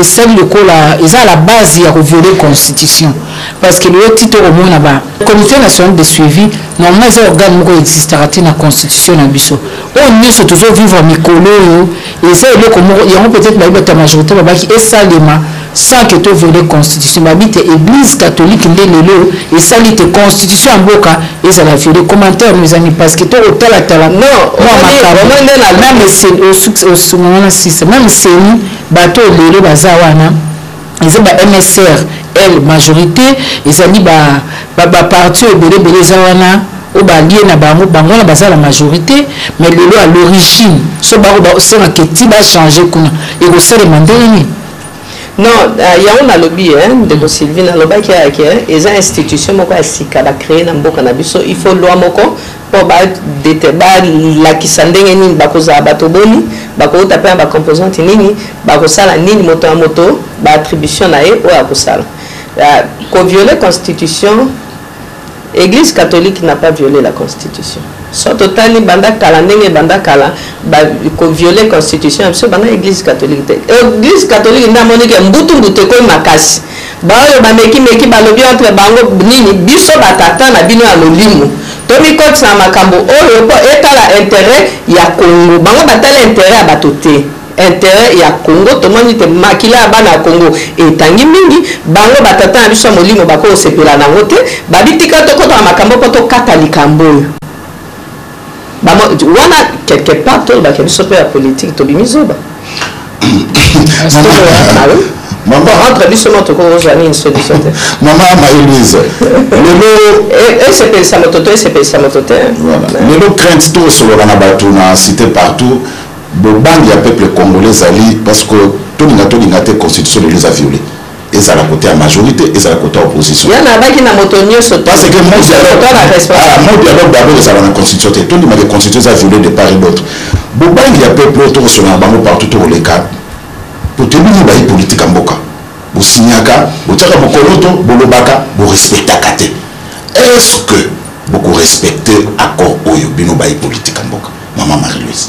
Speaker 3: esali lokola eza la base ya ko violer constitution parce que lelo ti tokomona ba comité national de suivi normalement eza organe moko existaka te na constitution na biso oyo nyonso tozo vivre mikolo oyo eza eloko moko yango peut-être bayebi bato ya majorité babaki esalema sans que to viole constitution babi te église catholique nde lelo esali te constitution ya mboka ezala viole commentaire no ezangi parce que tokotalatala mwa makambo osungana sisa meme seni bato lelo baza wana eza ba msr elle majorité ezali ba ba, ba parti oyo ebele ebele eza wana oyo balie na bango bango wana baza na majorité mais lelo à l'origine so bako basenga keti bachange kuna ekosalema ndenge nini
Speaker 1: non uh, yango nalobi eh, ndeko sylvie nalobaki yake eza institution moko ya sika bacree na mboka na biso il faut loi moko mpo balakisa ba ndenge nini bakozala bato boni bakouta mpe na bacomposante nini bakosala nini moto ya moto baattribution na ye oyo akosala koviole constitution église catholique n'a pas violé la constitution so totali banda kala ndenge banda kala koviole constitution ya biso banda église catholique te église catholique nde amonike mbutu mbutu ekomi makasi Baoyo bamekimeki balobi entre bango nini, biso ba tata na bino ya lolimo tomikotisa na makambo oyo po etala interet ya Congo, bango batali interet ya bato te, interet ya Congo, tomoni te makila ya bana ya Congo etangi mingi, bango ba tata na biso ya molimo bakosepela na yango te, babi tika tokota na makambo po tokata likambo oyo. wana quelque part tolobaka biso mpe ya politike tobimi zoba
Speaker 4: mama
Speaker 1: entre biso moto kokozwa nini solution te
Speaker 4: mama maelise lelo
Speaker 1: esepelisa eh, eh, moto to esepelisa moto te
Speaker 4: lelo crainte to osolola na bato na cité partout bobangi ya peuple congolais ezali parce que tolinga tolinga te constitution lelo eza viole ezala kote ya majorité ezala kote ya opposition
Speaker 1: ya nabaki na moto nyonso
Speaker 4: parce que mot dialogue ah, mot dialogue d'abord ezala na constitution te tondima ke constitution eza violé de part et d'autre bobangi ya peuple oyo tokosolola na bango partout tokoleka poto bino bayi politique ya mboka bosinyaka botyaka mokolo to bolobaka borespectaka te est ce que bokorespecte accord oyo bino bayi politique ya mboka mama marie louise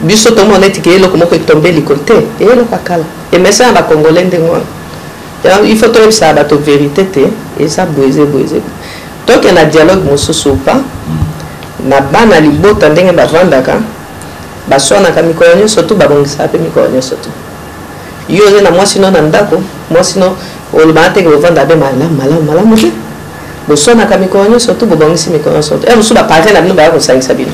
Speaker 1: biso tomona neti ke eloko moko etombe likolo te eye eloko ya kala emesa ya bacongolais ndenge wana yango il faut toyebisaka bato verité te eza boeze boeze toke na dialogue mosusu upa na bana libota ndenge bavandaka baswanaka mikolo nyonso tu babongisaka mpe mikolo nyonso tu yo oze na mwasi no na ndako mwasi no olobaka teke bovanda be malamu malamu malamu te boswanaka mikolo nyonso tu bobongisi mikolo nyonso tu e eh, mosusu bapartin na bino baya kosangisa bino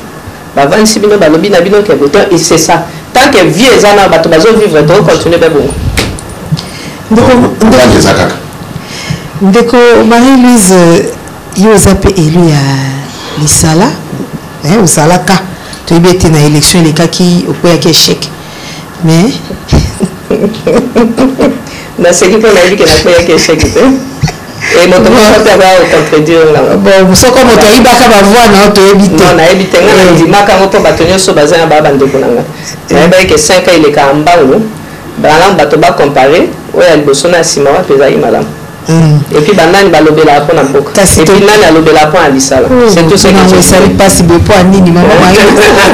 Speaker 1: Bavandisi bino balobi na bino ke boto et c'est ça. Tant que vie eza na bato bazo vivre to continuer be bongo.
Speaker 4: Ndeko ndeko eza kaka.
Speaker 5: Ndeko Marie Louise yo oza pe élu ya lisala. Eh osalaka toyebi ete na élection elekaki okweyaki échec. mais
Speaker 1: naseki mpo nayebi ke nakweyaki echec te eh, moto moko te akoya kocontredire nga
Speaker 5: bon soko moto ayibaka bavoi na yo toyebi te
Speaker 1: non nayebi te ngai nandimaka yango mpo bato nyonso baza na baa bandeko na ngai nayebaki ke 5 ans elekaka mbangu balamu bato bacompare oyo ya liboso na ya nsima wapi ezalaki malamu Mm. Et puis banani balobelaka mpo na mboka et puis nani alobelaka mpo na lisala oh, c'est tout ce que
Speaker 5: esali mpasi boye mpo ya nini mama maye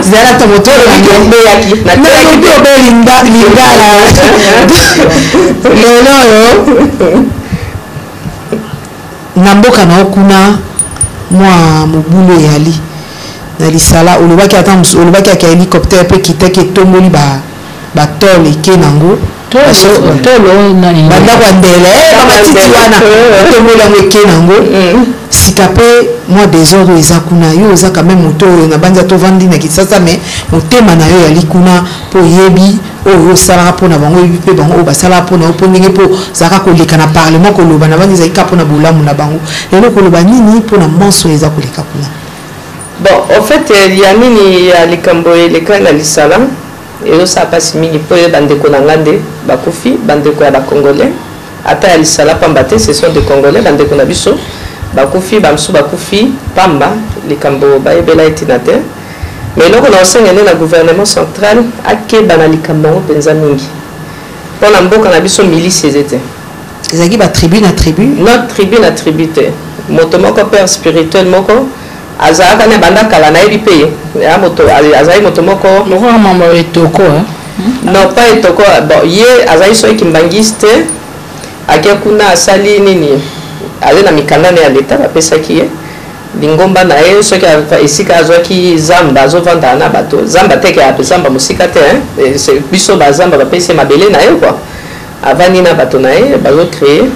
Speaker 5: zala ta moto
Speaker 1: obeyaki nayebi
Speaker 5: obe lingala lelo oyo na mboka na yo kuna mwa mobulu eyali na lisala olobaki ata olobaki aka hélicoptère mpe kitaki etomboli ba ba tol eke nango bandako ya ndele eh, bamatiti wana tomboli yango eke nango mm. sika mpe mwa desordre eza kuna yo oza quand même moto oyo nabanza tovandi na kisasa mais motema na yo yali kuna mpo oyebi oyo osalaka mpo na bango oyebi mpe bango oyo basalaka mpo na yo mpo ndenge mpo ozalaka koleka na parlement koloba na bango ezali kaka mpo na bolamu na bango lelo koloba nini mpo na manso eza koleka kuna
Speaker 1: Bon, en fait, ya nini ya likambo eleka na lisala ezosala mpasi mingi mpo ye bandeko na nga nde bakufi, bandeko ya bacongolais ata ya lisala pamba te, ce sont des congolais bandeko na biso bakufi bamosusu bakufi pamba likambo bayebela ye ntina te ma eloko na osenga nde na gouvernement central akeba na likambo yango mpenza mingi mpo na mboka na biso milisi eze te
Speaker 5: ezalaki ba tribu na tribu
Speaker 1: na tribu na tribu te moto moko père spirituel moko azalaka na banda kala nayebi mpe ya moto azali moto moko
Speaker 3: lokola mambo ya etoko hmm?
Speaker 1: non pas etoko bon ye azali soki kimbangisi te ake kuna asali nini aye na mikanda na ya leta bapesaki ye lingomba na ye soki esika azwaki zamba azovandaka na bato zamba teke ape zamba mosika te eh, biso bazamba bapesi ye mabele na ye kua avandi na bato na ye bazo cree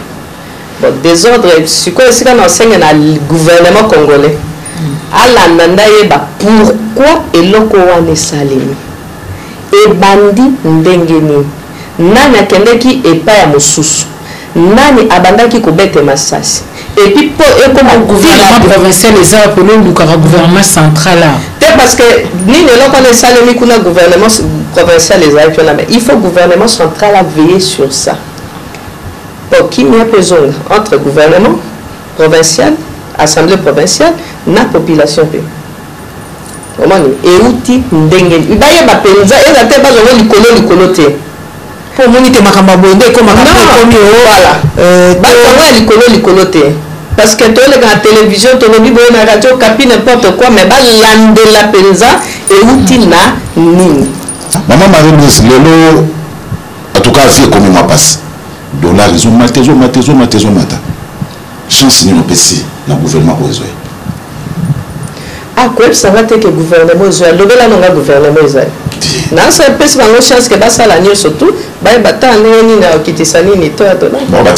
Speaker 1: bon desordre sikoyo esika na osenge na gouvernement congolais alanda nde ayeba pourkui eloko wana esalemi ebandi ndenge nini nani akendeki epai ya mosusu nani abandaki kobete masasi et puis po ekoma
Speaker 3: gouvernement provincial eza pona olukaka gouvernement central awa
Speaker 1: te parce que nini eloko wana esalemi kuna gouvernement provincial ezalaki wana mais il faut gouvernement central aveiller sur ça po kimia mpe ezonga entre gouvernement provincial assemblée provinciale na population mpe omoni euti ndenge bayeba mpenza eza te bazongo likolo likolo te
Speaker 5: po omoni te makambo ya boye nde
Speaker 1: ekomaka po ekomi o voilà euh, bato yango ya likolo likolo te parce que toleka na télévision tolobi boye na radio kapi n'importe quoi mais balandela mpenza euti na nini
Speaker 4: mama marie louise lelo en tout cas vie ekomi mwa mpasi dollar ezomata ezomata ezomata ezomata Chance nini opesi na gouvernement oyo ezwa
Speaker 1: ye? akoyebisa nga te ke gouvernement ezwa ye lobela no nga gouvernement ezwa ye naso epesi bango chance ke basala nyonso tu bayeba ta ndenge nini akitisa nini to ya tolikambo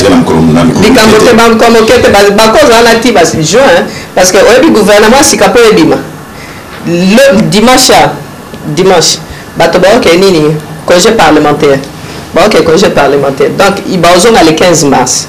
Speaker 1: te banko moke te bakozala na ti basi juin parce que oyebi gouvernement sika mpo ebima le dimanche ya dimanche bato baoke nini congé parlementaire baoke congé parlementaire donc baozonga le 15 mars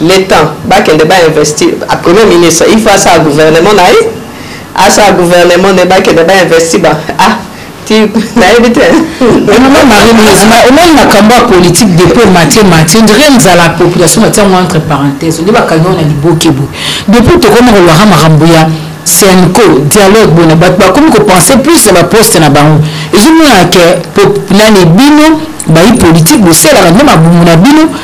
Speaker 1: le temps bakende ba investir a premier ministre il faut asala gouvernement na ye asala gouvernement ne bakende ba investir ba ah ti nayebi te
Speaker 3: mama marie louise ma omoni makambo ya politique depuis omatie matie ondire nzala population batia yango entre parenthèse onde bakangi yango na liboke boye depuis tokoma kolobaka makambo ya senco dialogue bona bato bakomi kopense plus na baposte na bango ezomonana ke nani bino bayi politike bosalaka nde mabumu na bino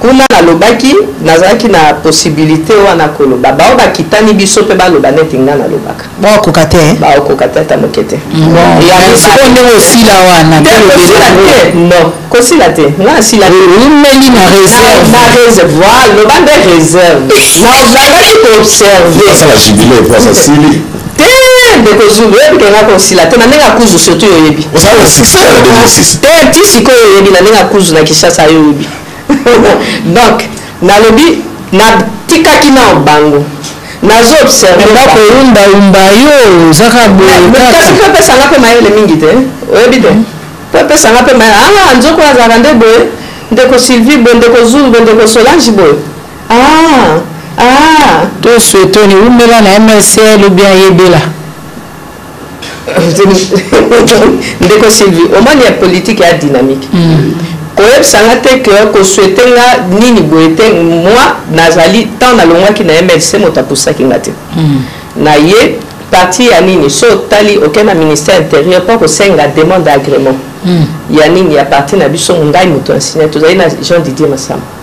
Speaker 1: Kuna nalobaki nazalaki na possibilite wana koloba baoyo bakitani biso mpe baloba neti nga nalobaka.
Speaker 5: Bakokoka te?
Speaker 1: Bakokoka te ata moke te.
Speaker 3: Yango sikoyo ndenge osila wana?
Speaker 1: Te kosila te, non kosila te nga nasila
Speaker 3: te. Oumeli na reserve?
Speaker 1: Na reserve, voilà loba nde reserve. Nazalaki ko observer. Asala jubile mpo asili? Te ndeko Zulu oyebi ke nga kosila te na ndenge ya kuzu surtout oyebi. Ozalaki na succès na 2006? Te ti sikoyo oyebi na ndenge ya kuzu na Kinshasa yo oyebi? donc nalobi natikaki nao bango nazo
Speaker 3: observe ndako eumbaumba yo oza kaka
Speaker 1: boyekasi mpe epesanga mpe mayele mingi te oyebi te mpo epesanga mpe mayele aa ah, nzoko azalaka nde boye ndeko sylvie boye ndeko zulu boye ndeko solange boye aa ah, aa ah.
Speaker 3: to suetoni umela na mlcl ou bien yebela
Speaker 1: ndeko sylvie omoni ya politike ya dynamique mm. koyebisa nga te ke kosuete nga nini boye te moi nazali ntango nalongwaki na mlc moto apusaki nga te mm. na ye parti ya nini so otali okei na ministère intérieur mpo kosenga demande agrément mm. ya nini ya parti na biso ngai moto ansigne tozali na jean didier masamba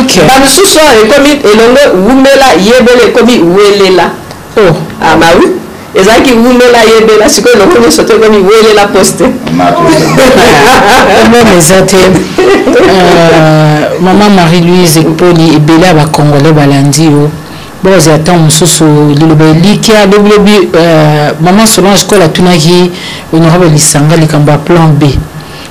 Speaker 1: okay. bamosusu awa ekomi elongo wumela yebela ekomi welela oh. ah, bah oui ezalaki wumela yebela sikoyo elongo nyonso to ekomi welela poste
Speaker 3: problème eza te mama marie louise ekpoli ebele ya bacongolais balandi yo bakozala ntango mosusu liloba elikya lobilobi euh, mama solange kola atunaki honorable lisanga likambo ya plan b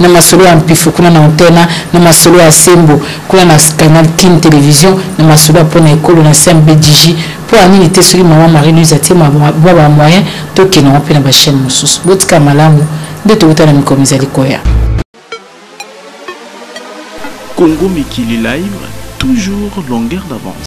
Speaker 3: na masolo ya mpifu kuna na antena, na masolo ya sembo kuna na Canal Kin Television, na masolo ya pona ekolo na CMBDJ, po ya nini te soki maman Marie Louise atie mua ba moyen tokende yango pe na ba chaine mosusu. Botika malamu nde towuta na mikolo mizali koya.
Speaker 2: Congo Mikili Live, toujours longueur d'avance.